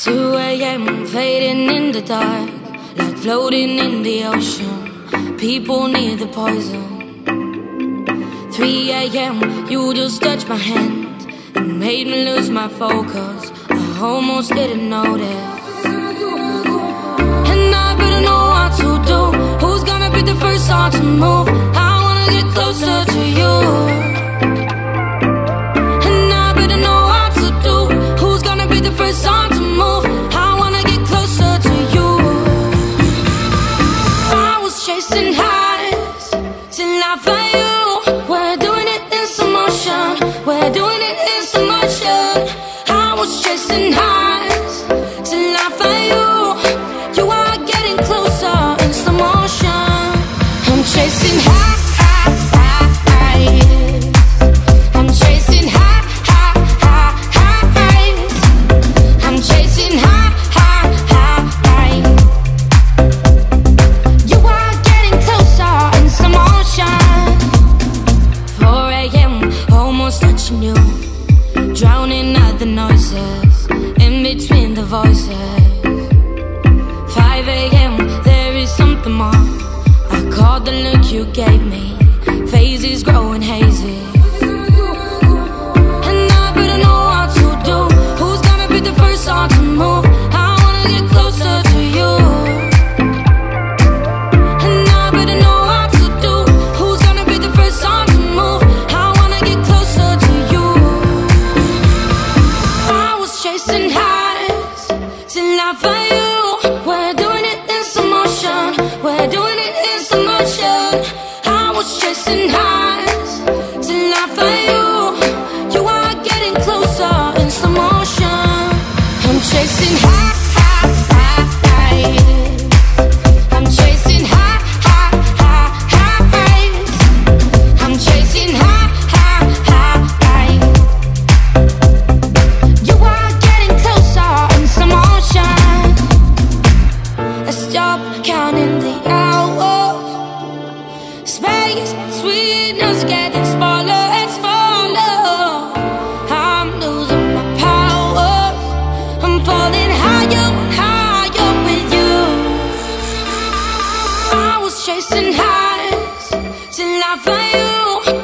2 a.m. fading in the dark, like floating in the ocean. People need the poison. 3 a.m. You just touched my hand and made me lose my focus. I almost didn't notice. And I better know what to do. Who's gonna be the first one to move? I wanna get closer to you. Chasing highs till I found you. We're doing it in slow motion. We're doing it in slow motion. I was chasing highs touching you, drowning out the noises in between the voices. 5 a.m. there is something more. I caught the look you gave me. Phases growing hazy. Chasing highs till I found you. We're doing it in slow motion. We're doing it in slow motion. I was chasing highs till I found you. You are getting closer in slow motion. I'm chasing chasing highs till I found you.